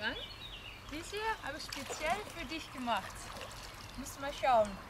Dann? Diese habe ich speziell für dich gemacht. Müssen wir mal schauen.